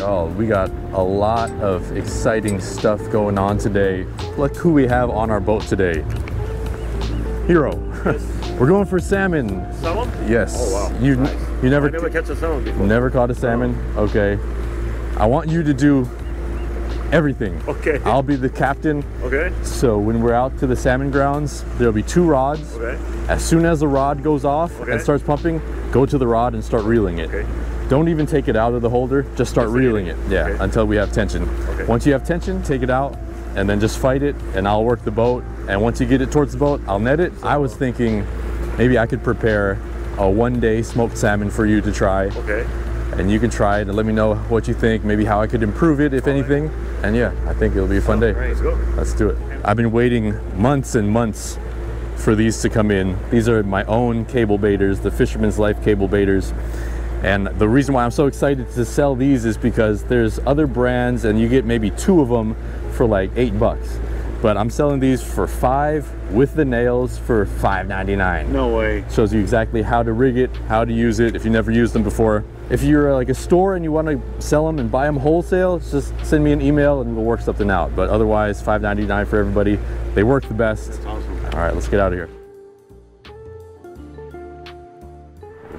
Oh, we got a lot of exciting stuff going on today. Look who we have on our boat today. Hiro. We're going for salmon. Salmon? Yes. Oh, wow. You Nice. you never I never catch a salmon before. never caught a salmon? Okay. I want you to do everything. Okay. I'll be the captain. Okay. So when we're out to the salmon grounds, there'll be two rods. Okay. As soon as the rod goes off Okay. and starts pumping, go to the rod and start reeling it. Okay. Don't even take it out of the holder, just start Just reeling it. it. Yeah, Okay. until we have tension. Okay. Once you have tension, take it out and then just fight it and I'll work the boat. And once you get it towards the boat, I'll net it. I was thinking maybe I could prepare a one day smoked salmon for you to try Okay. and you can try it and let me know what you think, maybe how I could improve it, if anything. And yeah, I think it'll be a fun day. Let's go. Let's do it. I've been waiting months and months for these to come in. These are my own cable baiters, the Fisherman's Life cable baiters. And the reason why I'm so excited to sell these is because there's other brands and you get maybe two of them for like eight bucks. But I'm selling these for five with the nails for $5.99 No way. shows you exactly how to rig it, how to use it if you never used them before. If you're uh, like a store and you want to sell them and buy them wholesale, just send me an email and we'll work something out. But otherwise, $5.99 for everybody. They work the best. Awesome. All right, let's get out of here.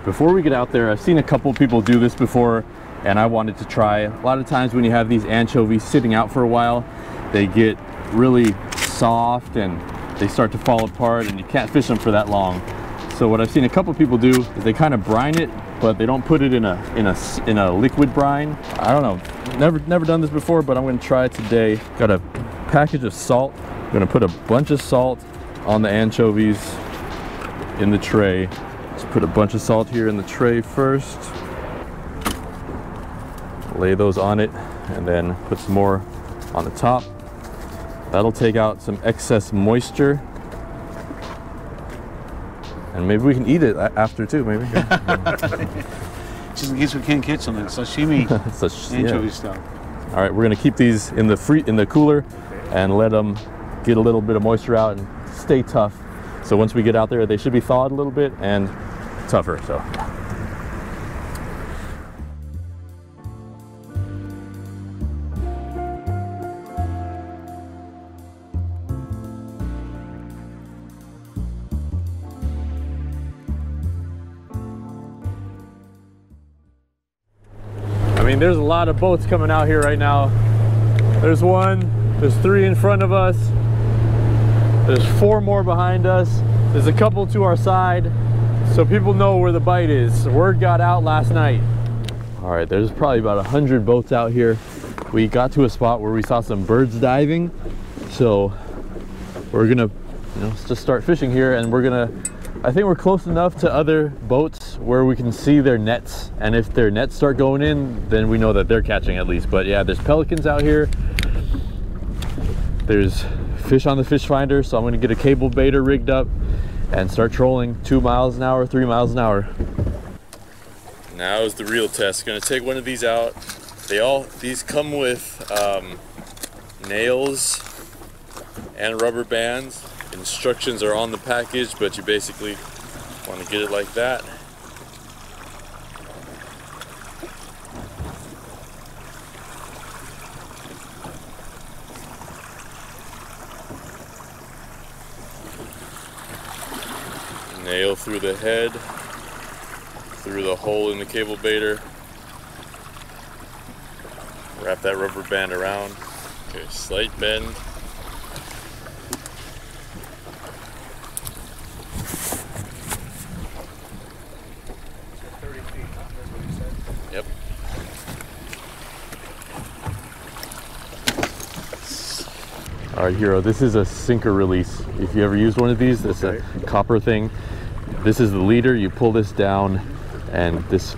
Before we get out there, I've seen a couple people do this before and I wanted to try. A lot of times when you have these anchovies sitting out for a while, they get really soft and they start to fall apart and you can't fish them for that long. So what I've seen a couple people do is they kind of brine it, but they don't put it in a in a in a liquid brine. I don't know. Never never done this before, but I'm going to try it today. Got a package of salt. I'm going to put a bunch of salt on the anchovies in the tray. Put a bunch of salt here in the tray first. Lay those on it and then put some more on the top. That'll take out some excess moisture. And maybe we can eat it after too, maybe. Just in case we can't catch something. Sashimi anchovy yeah. stuff. All right, we're gonna keep these in the free in the cooler and let them get a little bit of moisture out and stay tough. So once we get out there, they should be thawed a little bit and tougher. So. I mean, there's a lot of boats coming out here right now. There's one, there's three in front of us, there's four more behind us, there's a couple to our side, so people know where the bite is. Word got out last night. All right, there's probably about a hundred boats out here. We got to a spot where we saw some birds diving, so we're gonna, you know, just start fishing here, and we're gonna. I think we're close enough to other boats where we can see their nets, and if their nets start going in, then we know that they're catching at least. But yeah, there's pelicans out here. There's fish on the fish finder, so I'm gonna get a cable baiter rigged up and start trolling two miles an hour, three miles an hour. Now is the real test. Gonna take one of these out. They all these come with um, nails and rubber bands. Instructions are on the package, but you basically want to get it like that. Nail through the head, through the hole in the cable baiter. Wrap that rubber band around. Okay, slight bend. Yep. All right, Hiro, this is a sinker release. If you ever used one of these, it's Okay. a copper thing. This is the leader. You pull this down and this,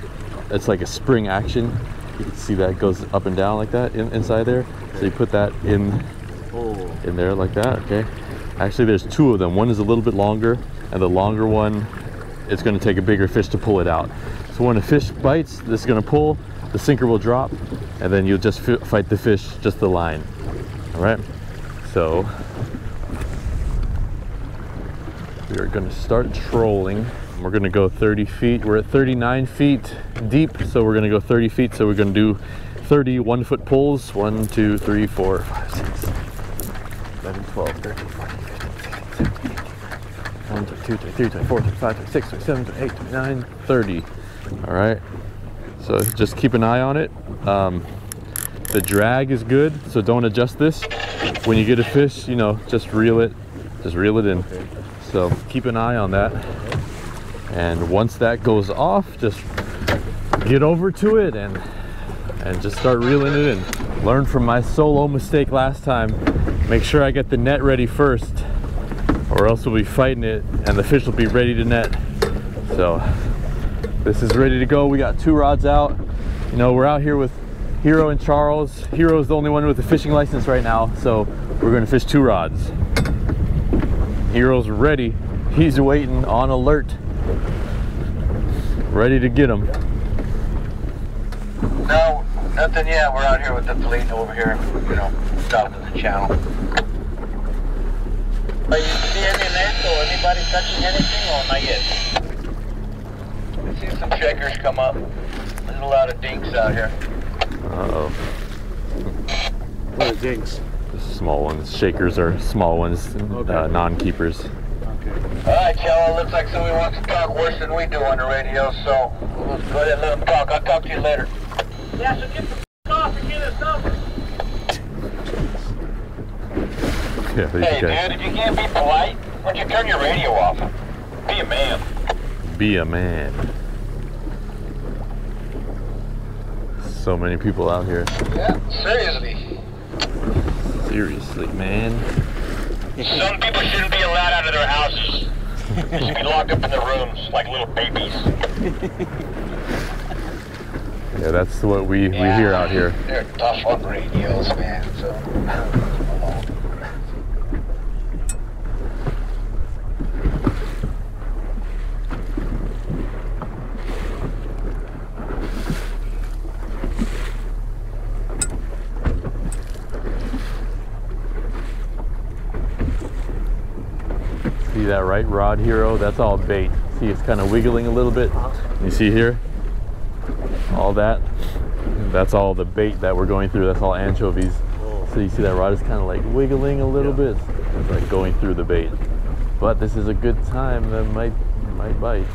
it's like a spring action. You can see that goes up and down like that in, inside there. So you put that in, Oh. in there like that, okay? Actually, there's two of them. One is a little bit longer and the longer one, it's gonna take a bigger fish to pull it out. So when a fish bites, this is gonna pull, the sinker will drop, and then you'll just fi- fight the fish, just the line. All right? So we are gonna start trolling. We're gonna go 30 feet. We're at 39 feet deep, so we're gonna go 30 feet. So we're gonna do 30 one foot pulls. 1, 2, 3, 4, 5, 6, 11, 12, 13, 14, 15, 16, 17, 18, 1, 2, 3, 4, 5, 6, 7, 8, 9, 30. All right. So just keep an eye on it. Um, the drag is good, so don't adjust this. When you get a fish, you know, just reel it, just reel it in. So keep an eye on that. And once that goes off, just get over to it and and just start reeling it in. Learn from my solo mistake last time. Make sure I get the net ready first or else we'll be fighting it and the fish will be ready to net. So this is ready to go. We got two rods out. You know, we're out here with Hiro and Charles. Hiro's the only one with a fishing license right now, so we're gonna fish two rods. Hiro's ready. He's waiting on alert. Ready to get him. No, nothing yet. We're out here with the fleet over here, you know, south of the channel. But you see any nets or anybody touching anything or not yet? I see some shakers come up. There's a lot of dinks out here. Uh-oh. What are dinks? The small ones. Shakers are small ones, Okay. uh, non-keepers. Okay. All right, y'all. Looks like somebody wants to talk worse than we do on the radio, so let's go ahead and let them talk. I'll talk to you later. Yeah, so get the f- off and get us over. Yeah, Hey, guys. dude, if you can't be polite, why don't you turn your radio off? Be a man. Be a man. So many people out here. Yeah, seriously. Seriously, man. Some people shouldn't be allowed out of their houses. They should be locked up in their rooms like little babies. Yeah, that's what we, we hear out here. They're tough on radios, man. So. That right rod Hiro? That's all bait. See it's kind of wiggling a little bit. You see here? All that? That's all the bait that we're going through. That's all anchovies. So you see that rod is kind of like wiggling a little bit. It's like going through the bait. But this is a good time that might might bite.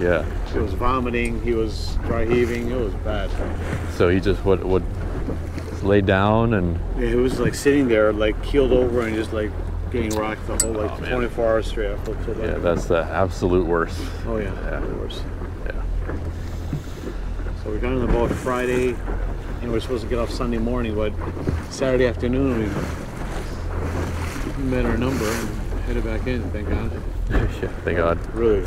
Yeah. He was vomiting, he was dry heaving, it was bad. So he just would would lay down and Yeah, he was like sitting there, like keeled over and just like getting rocked the whole like Oh, man. 24 hours straight. I felt so bad. yeah, that's the absolute worst. Oh yeah, Yeah. of course. Yeah. So we got on the boat Friday, and we were supposed to get off Sunday morning, but Saturday afternoon we met our number and headed back in. Thank God. yeah, thank God. Really.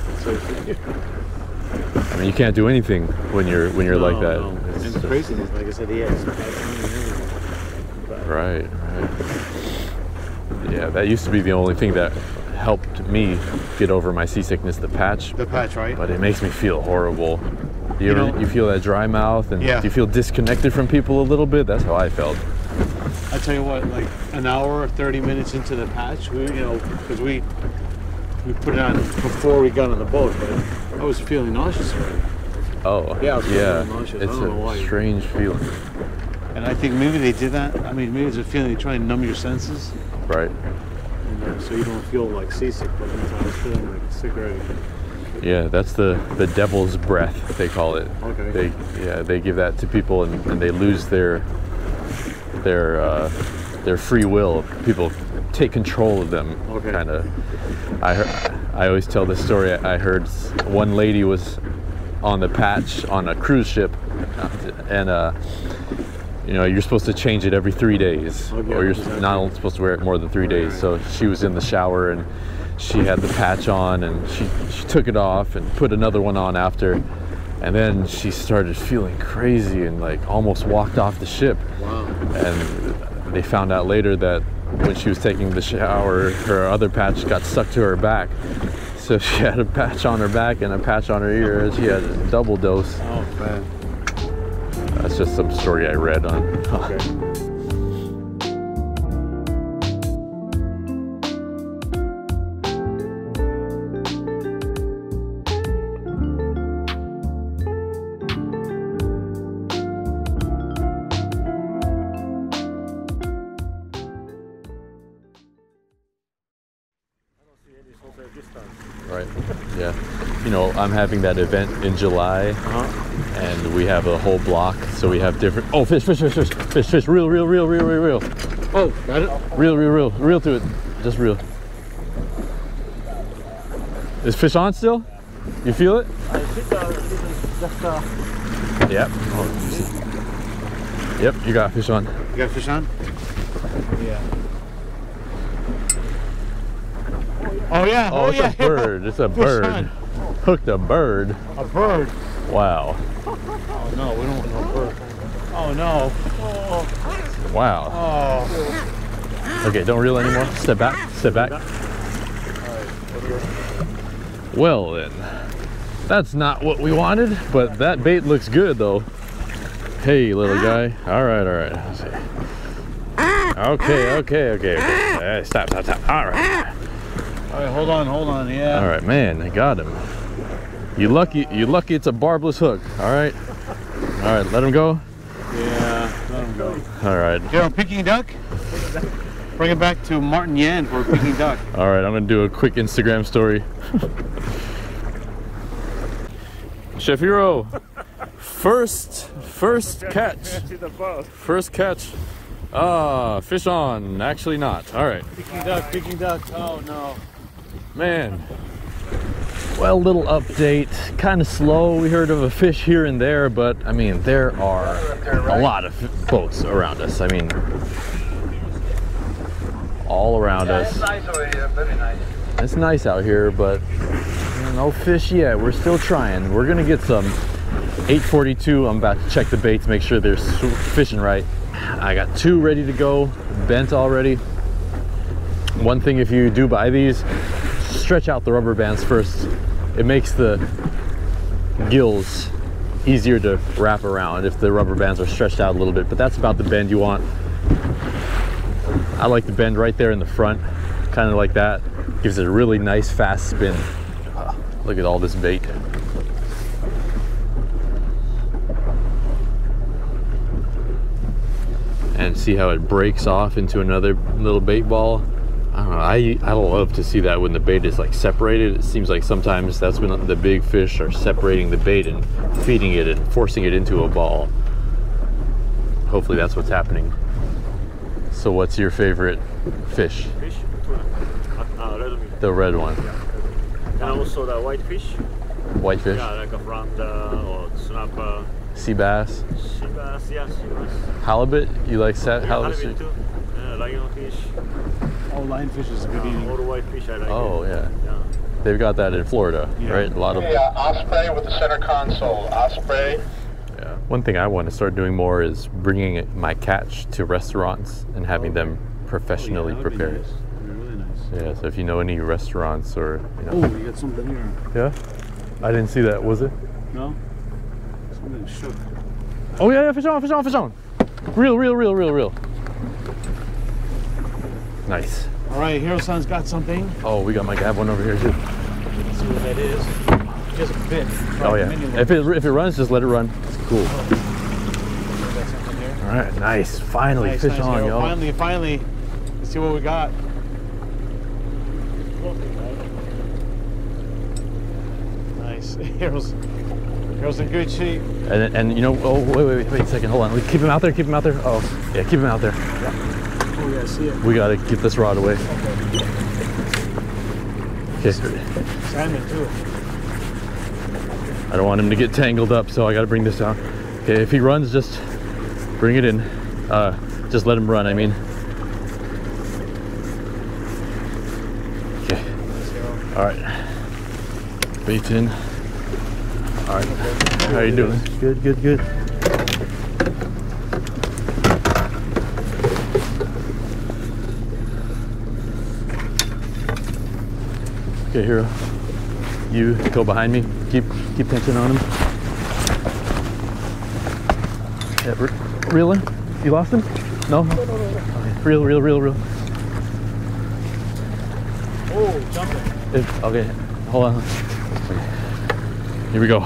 So, I mean, you can't do anything when you're when you're like that. no. It's And the craziness, like I said, he has back pain and everything. But- Right, right. Yeah, that used to be the only thing that helped me get over my seasickness, the patch. The patch, right? But it makes me feel horrible. You, You ever, know- you feel that dry mouth and Yeah. you feel disconnected from people a little bit? That's how I felt. I tell you what, like an hour, or 30 minutes into the patch, we, you know, because we we put it on before we got on the boat, but I was feeling nauseous already. Oh, Yeah, I was feeling yeah. nauseous. I It's don't know why. a strange feeling, And I think maybe they did that. I mean, maybe it's a feeling they try and numb your senses, right? and, uh, so you don't feel like seasick. But I was feeling like sick already. Yeah, that's the the devil's breath they call it. Okay. They yeah they give that to people and, and they lose their their uh, their free will. People take control of them. Okay. Kind of. I I always tell this story. I heard one lady was on the patch on a cruise ship, and uh, you know you're supposed to change it every three days, Okay, or you're exactly. not supposed to wear it more than three days. So she was in the shower and she had the patch on and she, she took it off and put another one on after and then she started feeling crazy and like almost walked off the ship Wow. and they found out later that when she was taking the shower, her other patch got stuck to her back. So she had a patch on her back and a patch on her ear. She had a double dose. Oh man. That's just some story I read on. Okay. You know, I'm having that event in July, Uh-huh. and we have a whole block. So we have different. Oh, fish, fish, fish, fish, fish, fish. Real, real, real, real, real, real. Oh, got it. Real, real, real, real to it. Just real. Is fish on still? You feel it? Yep. Oh, yep, you got fish on. You got fish on? Yeah. Oh yeah. Oh, it's yeah. a bird. It's a Fish bird. Hooked a bird. A bird. Wow. Oh no, we don't want no bird. Oh no. Oh. Wow. Oh. Okay, don't reel anymore. Step back. Step back. Well then, that's not what we wanted, but that bait looks good though. Hey, little guy. All right, all right. Let's see. Okay, okay, okay, okay. Hey, stop, stop, stop. All right, All right, hold on, hold on. Yeah. all right, man. I got him. You lucky. You lucky. It's a barbless hook. All right. All right. Let him go. Yeah. Let him go. All right. Here on Peking Duck. Bring it back to Martin Yan for Peking Duck. All right, I'm gonna do a quick Instagram story. Chef Hiro, first, first catch, first catch. Ah, fish on. Actually not. All right, Peking Duck, Peking Duck. Oh no. man. Well, little update. Kind of slow. We heard of a fish here and there, but I mean, there are a lot of boats around us. I mean, all around Yeah, us. it's nice over here, very nice. It's nice out here, but no fish yet. We're still trying. We're gonna get some 842. I'm about to check the baits, make sure they're fishing right. I got two ready to go, bent already. One thing, if you do buy these, stretch out the rubber bands first. It makes the gills easier to wrap around if the rubber bands are stretched out a little bit, but that's about the bend you want. I like the bend right there in the front, kind of like that. Gives it a really nice fast spin. Look at all this bait. And see how it breaks off into another little bait ball. I don't know. I I love to see that when the bait is like separated. It seems like sometimes that's when the big fish are separating the bait and feeding it and forcing it into a ball. Hopefully that's what's happening. So what's your favorite fish? Fish, uh, red meat, The red one. and also the white fish. Whitefish? Yeah, like a flounder or snapper, Sea bass? sea bass. Yeah, sea bass. Halibut? You like set Yeah, halibut? halibut too. Yeah, lionfish. Oh, lionfish is a good eating. all white fish I like. Oh, yeah. Yeah. They've got that in Florida, Yeah. right? A lot of Hey, uh, Osprey with the center console. Osprey. Yeah. One thing I want to start doing more is bringing my catch to restaurants and having them professionally Oh, That'd prepared. nice. Really nice. Yeah. So if you know any restaurants or you Oh, know, you got something here. yeah, I didn't see that. Was it? No? Something shook. Oh yeah, yeah. Fish on, fish on, fish on. Real, real, real, real, real. Nice. All right, Hirosan's got something. Oh, we got my gab one over here too. Let's see what that is. Just a bit. Oh yeah. If it if it runs, just let it run. It's cool. here. All right. Nice. Finally, Nice, fish nice, on, y'all. Finally, finally. Let's see what we got. Nice. Hiro's. Hiro's in good shape. And, and you know, oh wait, wait, wait, wait a second, hold on. Keep him out there. Keep him out there. Oh, yeah, keep him out there. Yeah, I see it. We gotta get this rod away. Okay. Salmon too. I don't want him to get tangled up, so I gotta bring this down. Okay, if he runs, just bring it in. Uh, just let him run. I mean. Okay. All right. Bait in. All right. How you doing? Good, good, good. Okay, Hiro. You go behind me. Keep keep tension on him. Yeah, re- reel in. You lost him? No. Okay. Reel, reel, reel, reel. Oh, jumping. Okay, hold on. Okay. Here we go.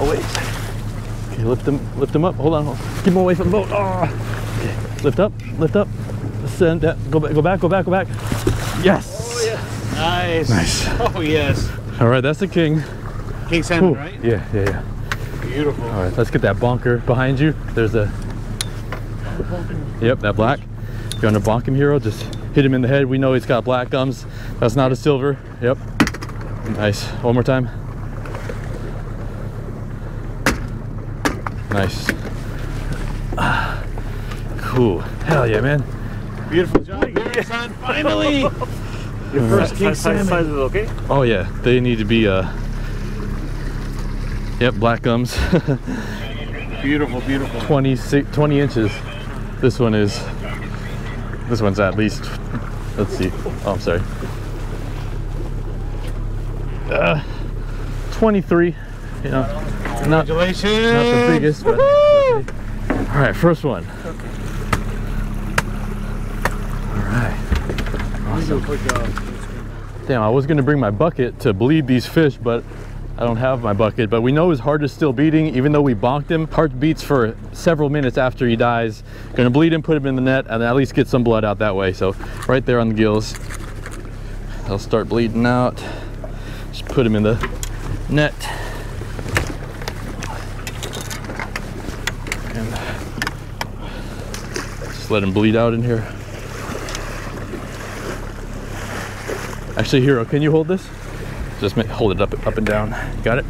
Oh wait. Okay, lift him, lift him up. Hold on, hold on. keep him away from the boat. Oh. Okay, lift up, lift up. Send that. Go back, go back, go back, go back. Yes. Nice. Nice. Oh, yes. All right, that's the king. King salmon, Ooh, right? Yeah, yeah, yeah. Beautiful. All right, let's get that bonker behind you. There's a. Yep, that black. If you want to bonk him, Hiro, just hit him in the head. We know he's got black gums. That's not a silver. Yep. Nice. One more time. Nice. Ah, Cool. Hell yeah, man. Beautiful job, yeah. son. Finally. Your first king Size, size, salmon. size is okay? Oh yeah, they need to be. uh Yep, black gums. Beautiful, beautiful. 20, 20 inches. This one is, this one's at least, let's see. Oh, I'm sorry. Uh, 23, you know, not, not the biggest, but. All right, first one. All right. You do a quick job. Damn, I was gonna bring my bucket to bleed these fish, but I don't have my bucket. But we know his heart is still beating, even though we bonked him. Heart beats for several minutes after he dies. Gonna bleed him, put him in the net, and at least get some blood out that way. So right there on the gills. They'll start bleeding out. Just put him in the net. And just let him bleed out in here. Actually, Hiro, can you hold this? Just hold it up, up and down. Got it?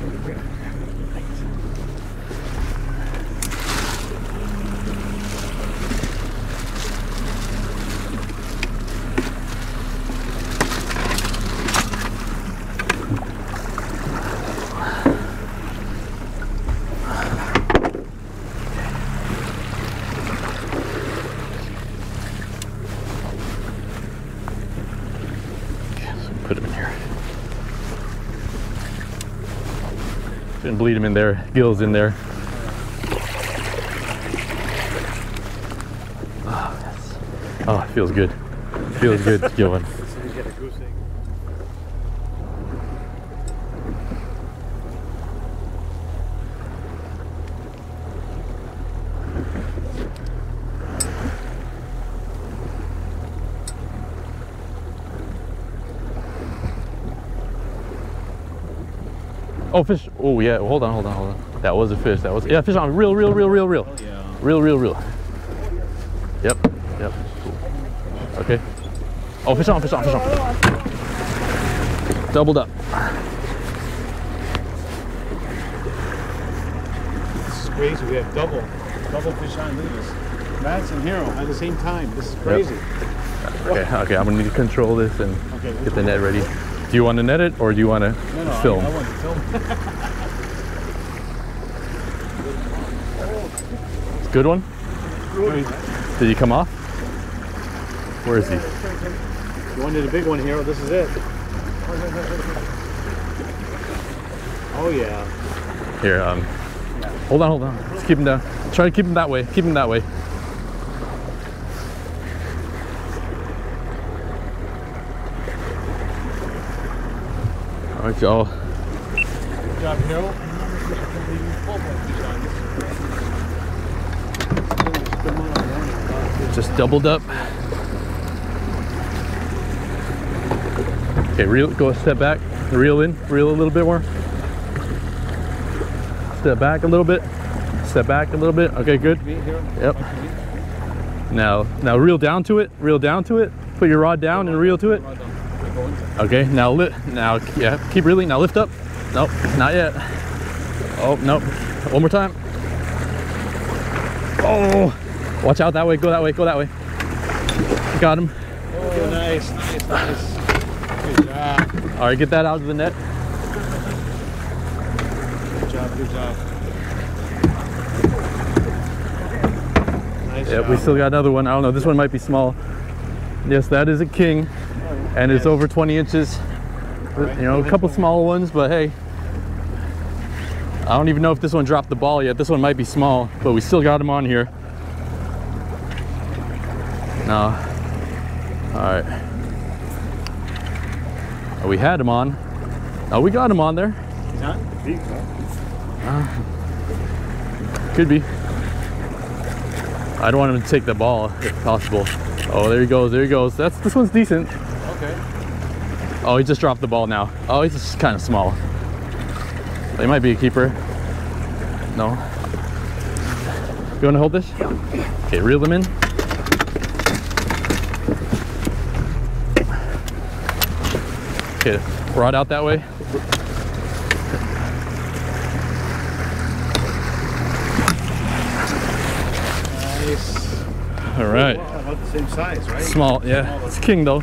Bleed him in there. Gills in there. Oh, yes. Oh, it feels good. Feels good, a Oh, fish. Oh, yeah. Hold on, hold on, hold on. That was a fish. That was, yeah, fish on. Real, real, real, real, real. Oh, yeah. Real, real, real. Yep, yep. Okay. Oh, fish on, fish on, fish on. Doubled up. This is crazy. We have double, double fish on. Look at this. Mats and Hiro at the same time. This is crazy. Okay, okay. I'm gonna need to control this and Okay, get the net ready. Do you want to net it or do you want to No, no, film? I, want to film. Good one. Did he come off? Where is he? You wanted a big one, here. This is it. Oh yeah. Here, um, hold on, hold on. Let's keep him down. Try to keep him that way. Keep him that way. All right, y'all. Good job, Hiro. Just doubled up. Okay, reel, go a step back, reel in, reel a little bit more. Step back a little bit, step back a little bit. Okay, good. Yep. Now, now reel down to it, reel down to it. Put your rod down and reel to it. Okay, now lit. Now, yeah, keep reeling. Now lift up. Nope, not yet. Oh, nope. One more time. Oh, watch out that way. Go that way. Go that way. Got him. Oh, nice, nice, nice. Good job. All right, get that out of the net. Good job, good job. Nice Yeah, job. we still got another one. I don't know. This one might be small. Yes, that is a king, and it's over 20 inches. right, You know, a couple small ones, but hey. I don't even know if this one dropped the ball yet. This one might be small, but we still got him on here. No. All right. Oh, we had him on. Oh, we got him on there. He's on? Big. Ah. Could be. I don't want him to take the ball if possible. Oh, there he goes. There he goes. That's this one's decent. Okay. Oh, he just dropped the ball now. Oh, he's just kind of small. He might be a keeper. No. You want to hold this? Yeah. Okay, reel them in. Okay, rod out that way. Nice. All right. About the same size, right? Small, yeah. It's king though.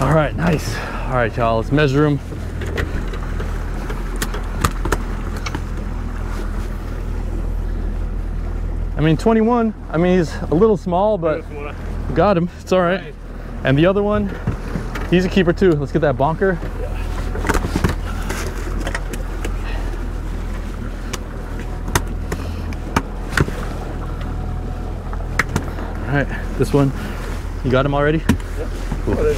All right, nice. All right, y'all, let's measure him. I mean, 21. I mean, he's a little small, but got him. It's all right. And the other one, he's a keeper too. Let's get that bonker. All right, this one, you got him already? Cool.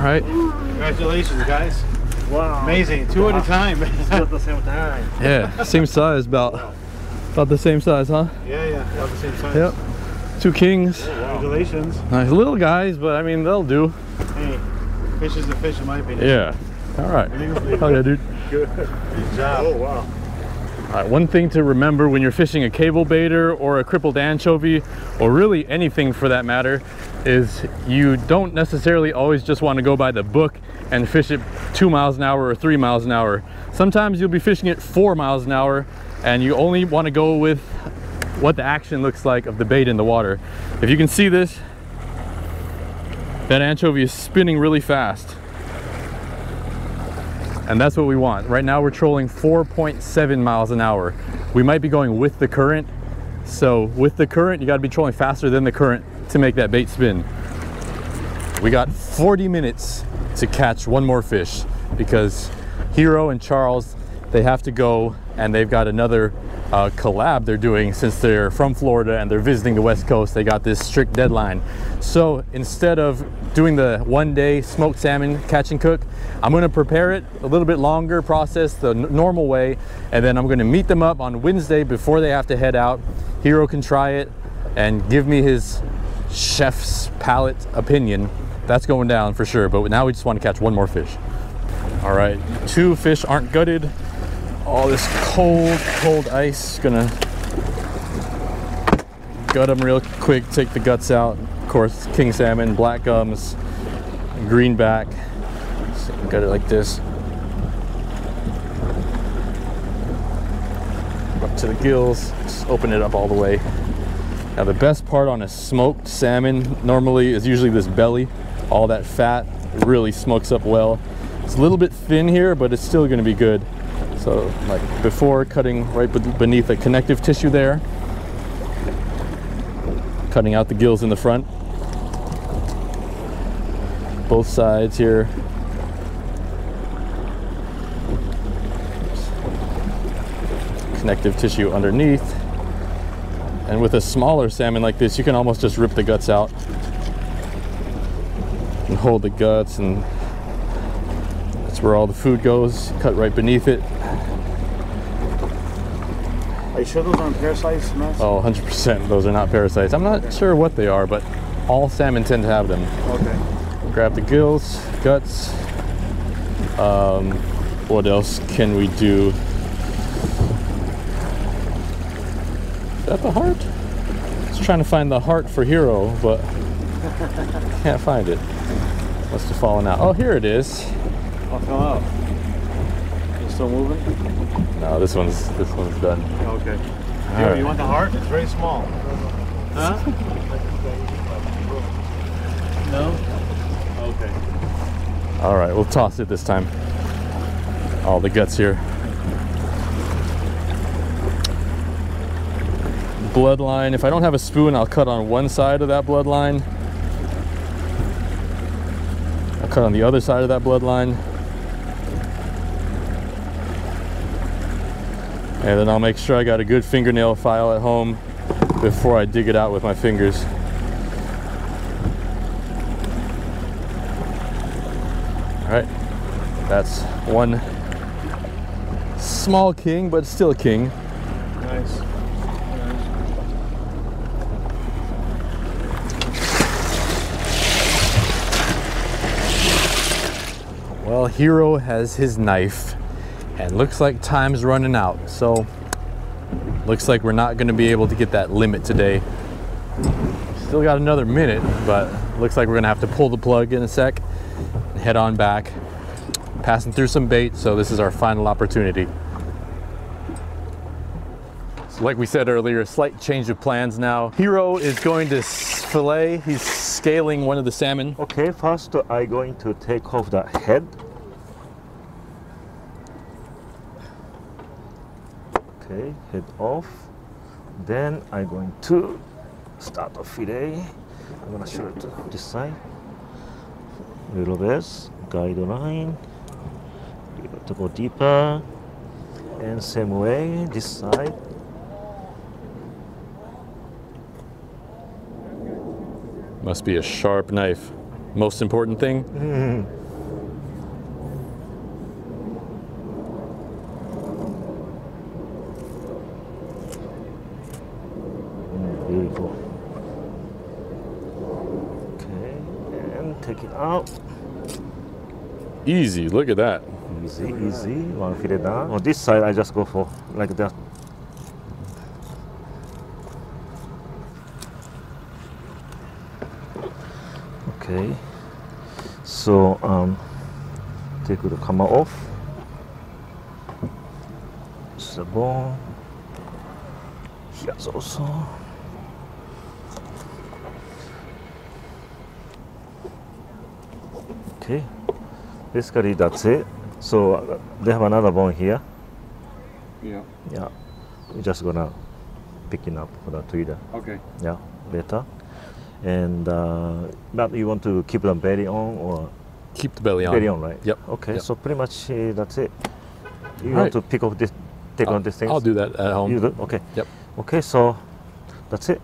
Nice. All right. Congratulations, guys. Wow. Amazing. Two at a time. Still at the same time. Yeah, same size, about about the same size, huh? yeah, yeah. About the same size. Yep. Two kings. Congratulations. Nice little guys, but I mean they'll do. Hey, fish is a fish in my opinion. Yeah. All right. Hell yeah, dude. Good. Good job. Oh wow. Right, one thing to remember when you're fishing a cable baiter or a crippled anchovy, or really anything for that matter, is you don't necessarily always just want to go by the book and fish it two miles an hour or three miles an hour. Sometimes you'll be fishing it four miles an hour and you only want to go with what the action looks like of the bait in the water. If you can see this, that anchovy is spinning really fast. And that's what we want. Right now we're trolling 4.7 miles an hour. We might be going with the current. So with the current, you gotta be trolling faster than the current to make that bait spin. We got 40 minutes to catch one more fish because Hiro and Charles, they have to go and they've got another uh, collab they're doing since they're from Florida and they're visiting the West Coast. They got this strict deadline. So instead of doing the one day smoked salmon catch and cook, I'm gonna prepare it a little bit longer process the normal way and then I'm gonna meet them up on Wednesday before they have to head out. Hiro can try it and give me his chef's palate opinion. That's going down for sure, but now we just want to catch one more fish. All right, two fish aren't gutted. All this cold, cold ice gonna gut them real quick, take the guts out. Of course, king salmon, black gums, greenback. Gut it like this. Up to the gills, just open it up all the way. Now the best part on a smoked salmon normally is usually this belly. All that fat really smokes up well. It's a little bit thin here, but it's still gonna be good. So like before cutting right beneath the connective tissue there, cutting out the gills in the front. Both sides here. Connective tissue underneath. And with a smaller salmon like this, you can almost just rip the guts out and hold the guts and that's where all the food goes, cut right beneath it. Are you sure those aren't parasites, Max? Oh, 100% those are not parasites. I'm not sure what they are, but all salmon tend to have them. Okay. Grab the gills, guts. Um, what else can we do? Is that the heart? I was trying to find the heart for Hiro, but can't find it. Must have fallen out. Oh, here it is. I'll come out. You still moving? No, this one's this one's done. Okay. All Here, right. you want the heart? It's very small. Huh? no? Okay. All right, we'll toss it this time. All the guts here. Bloodline. If I don't have a spoon, I'll cut on one side of that bloodline. I'll cut on the other side of that bloodline. And then I'll make sure I got a good fingernail file at home before I dig it out with my fingers. All right, that's one small king, but still a king. Nice. Well, Hiro has his knife and looks like time's running out. So looks like we're not gonna be able to get that limit today. Still got another minute, but looks like we're gonna have to pull the plug in a sec and head on back. Passing through some bait, so this is our final opportunity. So like we said earlier, a slight change of plans now. Hiro is going to fillet, he's scaling one of the salmon. Okay, first i going to take off the head. Okay, head off. Then I'm going to start the fillet. I'm gonna show it to this side. A Little bit, guideline. You got to go deeper. And same way, this side. Must be a sharp knife. Most important thing, mm-hmm. Okay, and take it out. easy, look at that. Easy, easy. One fillet down. On this side, I just go for like that. Okay. So um, take the camera off. Is the bone. Here's also. Okay. Basically, that's it. So uh, they have another bone here. Yeah. Yeah, we're just gonna pick it up for the Twitter. Okay. Yeah, later. And uh, but you want to keep the belly on or Keep the belly on. belly on, right? Yep. Okay, Yep. so pretty much uh, that's it. You Right. want to pick up this, take I'll, on this thing. I'll do that at home. You do? Okay. Yep. Okay, so that's it.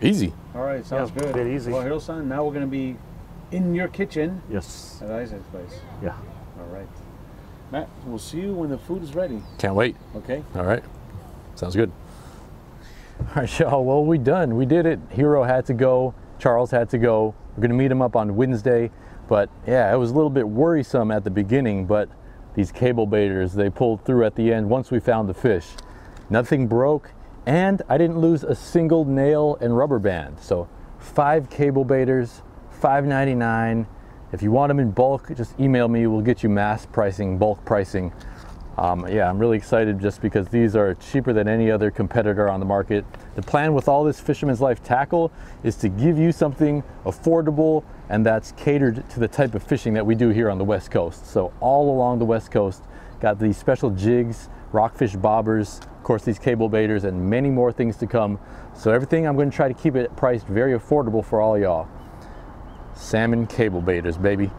Easy. All right. Sounds Yeah, good. very easy. Well, Hirosan, now we're gonna be in your kitchen Yes. at Isaac's place. Yeah. All right. Matt, we'll see you when the food is ready. Can't wait. Okay. All right. Sounds good. All right, y'all. Well, we done. We did it. Hiro had to go. Charles had to go. We're gonna meet him up on Wednesday. But yeah, it was a little bit worrisome at the beginning, but these cable baiters, they pulled through at the end once we found the fish. Nothing broke, and I didn't lose a single nail and rubber band. So five cable baiters, $5.99. If you want them in bulk, just email me. We'll get you mass pricing, bulk pricing. Um, yeah, I'm really excited just because these are cheaper than any other competitor on the market. The plan with all this Fisherman's Life tackle is to give you something affordable and that's catered to the type of fishing that we do here on the West Coast. So all along the West Coast, got these special jigs, rockfish bobbers, of course these cable baiters, and many more things to come. So everything I'm going to try to keep it priced very affordable for all y'all. Salmon cable baiters, baby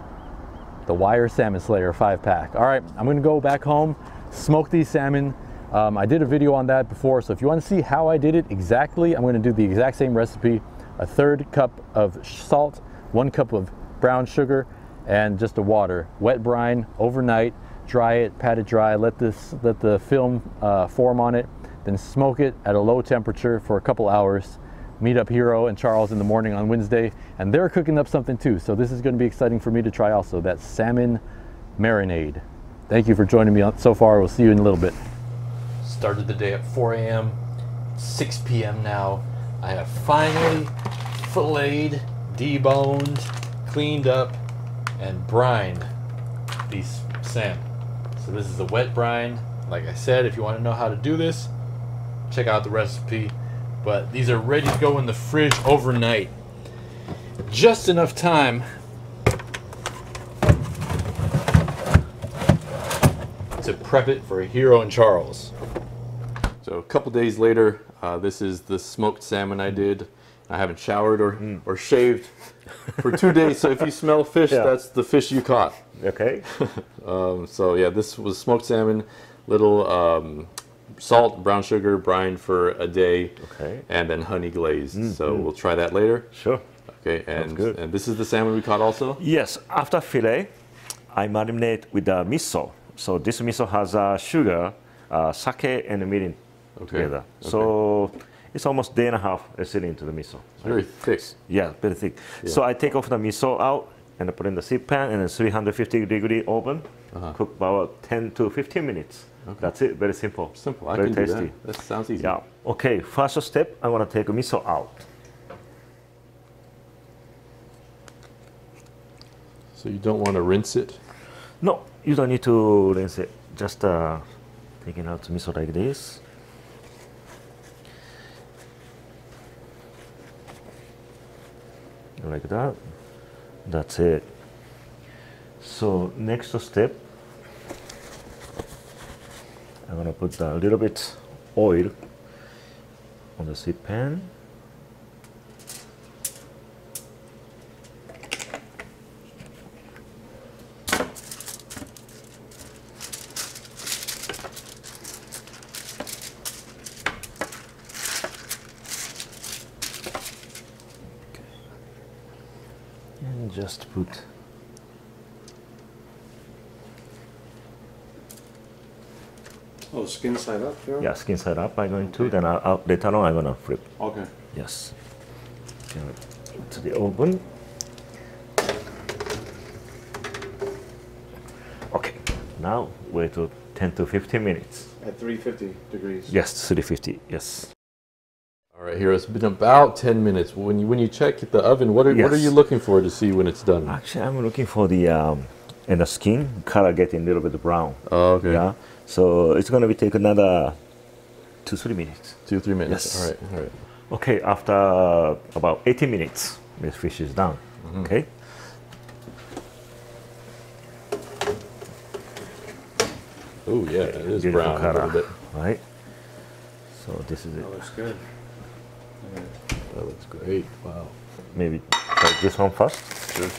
the Wire Salmon Slayer five pack. All right, I'm gonna go back home, smoke these salmon. Um, I did a video on that before, so if you wanna see how I did it exactly, I'm gonna do the exact same recipe. A third cup of salt, one cup of brown sugar, and just a water. Wet brine overnight, dry it, pat it dry, let this let the film uh, form on it, then smoke it at a low temperature for a couple hours meet up Hiro and Charles in the morning on Wednesday, and they're cooking up something too. So this is going to be exciting for me to try also that salmon marinade. Thank you for joining me on so far. We'll see you in a little bit. Started the day at 4 a.m. 6 p.m. now. I have finally filleted, deboned, cleaned up, and brined these salmon. So this is a wet brine. Like I said, if you want to know how to do this, check out the recipe. But these are ready to go in the fridge overnight. Just enough time to prep it for a Hiro and Charles. So a couple days later, uh, this is the smoked salmon I did. I haven't showered or, or shaved for two days. So if you smell fish, Yeah. that's the fish you caught. Okay. Um, so yeah, this was smoked salmon, little um, salt, brown sugar, brine for a day, Okay. and then honey glazed. So we'll try that later. Sure. Okay, and good. and this is the salmon we caught also. Yes, after fillet, I marinate with the miso. So this miso has uh, sugar, uh, sake, and mirin Okay. together. So it's almost day and a half uh, sitting into the miso. It's very thick. Yeah, very thick. So I take off the miso out and I put in the seed pan and a 350 degree oven. Uh-huh. Cook about 10 to 15 minutes. That's it. Very simple. Simple. I very can tasty. do that. That sounds easy. Yeah. Okay. First step, I want to take miso out. So you don't want to rinse it. No, you don't need to rinse it. Just uh, taking out the miso like this. Like that. That's it. So next step, I'm gonna put a little bit oil on the seed pan. and just put Oh, skin side up here? yeah skin side up I'm going to then I'll, I'll, later on I'm gonna flip Okay. yes Turn it to the oven okay now wait to 10 to 15 minutes At 350 degrees. yes 350 yes All right, here it's been about 10 minutes. When you when you check the oven, what are what are you looking for to see when it's done? actually I'm looking for the um, and the skin color getting a little bit brown Oh, okay. yeah so it's gonna be take another two three minutes Two three minutes. Yes. All right. All right. Okay, after about 80 minutes, this fish is done. Mm-hmm. Okay. Oh yeah, it is Beautiful brown a little bit. Right. So this is it. That looks good. That looks great. Wow. Maybe try this one first. Sure.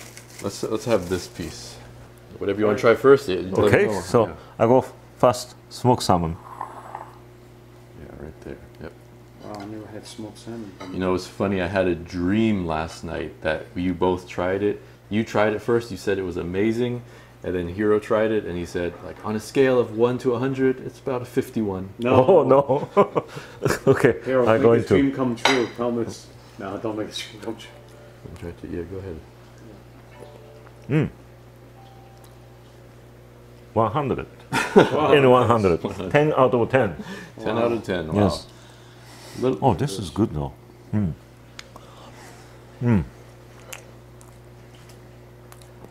Let's let's have this piece. Whatever you want to try first. yeah, you let me Okay. So yeah. I go first smoked salmon. yeah, right there. Yep. Wow, I never had smoked salmon. You know, it's funny. I had a dream last night that you both tried it. You tried it first. You said it was amazing, and then Hiro tried it, and he said, like on a scale of one to hundred, it's about a fifty-one. no. Oh no. okay. Hiro, I'm make going to. dream come true. Tell me it's. No, don't make a dream come true. Try to, yeah, go ahead. Hmm. 100. In 100. 10 out of 10. Ten out of ten. Wow. Yes. Little- Oh, this is good though. Hmm. Hmm.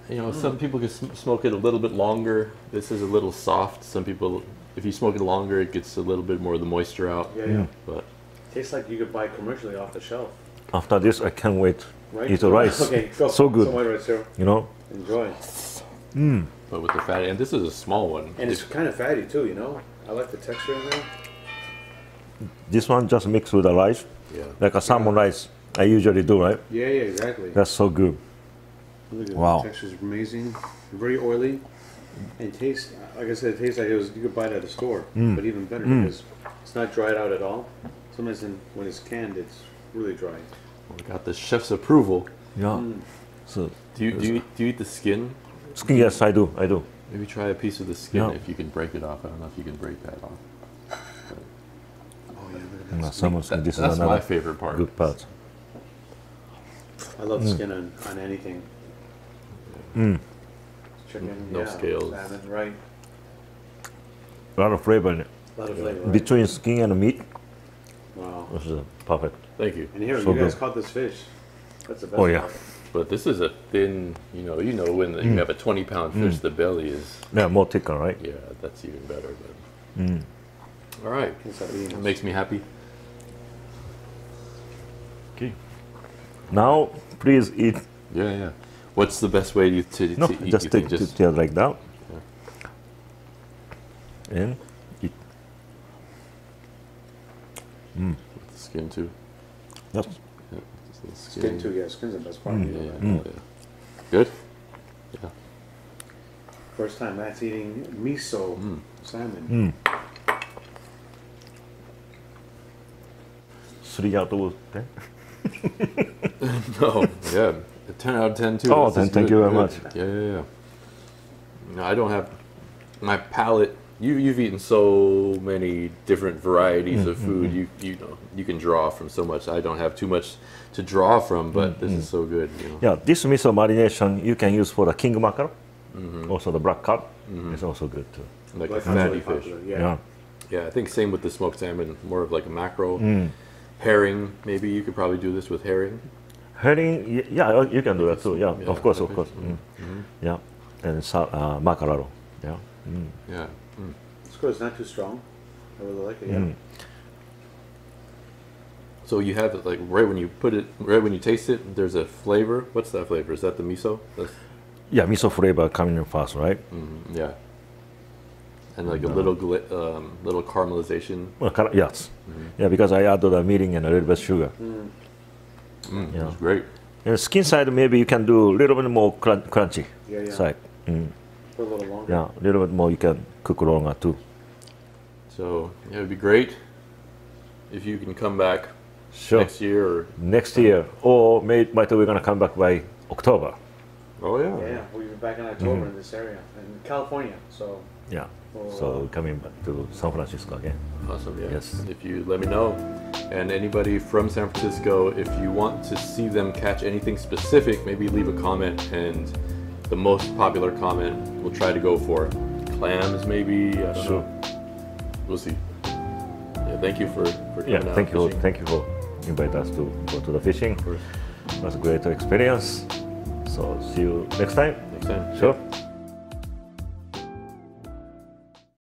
You know, some people can sm- smoke it a little bit longer. This is a little soft. Some people, if you smoke it longer, it gets a little bit more of the moisture out. Yeah, yeah. Hmm. But Tastes like you could buy commercially off the shelf. After this, I can't wait. Right? Eat the rice. Okay, go. So good. Some white rice, Sarah. You know? Enjoy. Hmm. but with the fatty, and this is a small one. And it's kind of fatty too, you know? I like the texture in there. This one just mixed with the rice, yeah. like a salmon rice. I usually do, right? Yeah, yeah, exactly. That's so good. Look at Wow. The texture's amazing. Very oily. And tastes, like I said, it tastes like it was, you could buy it at a store. Mm. But even better hmm. because it's not dried out at all. Sometimes in, when it's canned, it's really dry. We got the chef's approval. Yeah. Hmm. So, Do you do you, do you eat the skin? Skin, yes, I do. I do. Maybe try a piece of the skin Yeah. if you can break it off. I don't know if you can break that off. Oh, yeah, look No, that. salmon That- skin. This is my favorite part. good part. I love Mm. skin on, on anything. Chicken, No yeah, scales. Salmon, right. A lot of flavor in it. A lot of flavor. Right? Between skin and meat, Wow. this is perfect. Thank you. And here, So you guys good. caught this fish. That's the best. Oh, yeah. part. But this is a thin. You know, you know when Mm. you have a 20 pound fish, the belly is. Yeah, more thicker, right? Yeah, that's even better. But. Mm. All right. Can't stop eating That makes me happy. Okay. Now, please eat. Yeah, yeah. What's the best way to, to, No, to eat? just you take think? it just like that. And eat. with the skin too. Yes. Skin too, yeah. Skin's the best part. Mm. Yeah, yeah, that. yeah. Good. Yeah. First time Matt's eating miso Mm. salmon. Mm. 3 out of 10? Eh? No, yeah, ten out of ten too. Oh, This then is thank good, you very good. much. Yeah, yeah, yeah. No, I don't have my palate. You you've eaten so many different varieties of Mm-hmm, food. You you know you can draw from so much. I don't have too much to draw from, but this Mm-hmm. is so good. You know. Yeah, this miso marination you can use for the king mackerel. Mm-hmm. Also the black carp is also good too. Like a Black fatty really fish. popular, Yeah. Yeah. Yeah, I think same with the smoked salmon. More of like a mackerel, Mm. herring. Maybe you could probably do this with herring. Herring, yeah, you can do that too. Yeah, Yeah, of course, of okay. course. Mm. Yeah, and sa- uh, mackerel. Yeah. Mm. Yeah. Mm. It's is not too strong. I really like it. Yeah. Mm. So you have it like right when you put it, right when you taste it. There's a flavor. What's that flavor? Is that the miso? That's, Yeah, miso flavor coming in fast, right? mhm, yeah. And like a little gli- um, little caramelization. Well, car- yes. Mm-hmm. Yeah, because I added a mirin and a little bit of sugar. Mm, Yeah. It's great. And skin side, maybe you can do a little bit more crun- crunchy Yeah, yeah. side. Mm. Put a little longer. Yeah, a little bit more you can cook longer too. So yeah, it'd be great if you can come back Sure. next year. Or, Next year, or may, might we're gonna come back by October. oh yeah. Yeah, we'll be back in October Mm-hmm. in this area, in California. So Yeah. we'll, So coming back to San Francisco again. Awesome. Yeah. Yes. If you let me know, and anybody from San Francisco, if you want to see them catch anything specific, maybe leave a comment, and the most popular comment we'll try to go for. Clams, maybe. Sure. know. We'll see. Yeah. Thank you for for coming Yeah, thank you, fishing. thank you for inviting us to go to the fishing. It was a great experience. So see you next time. Next time. Sure.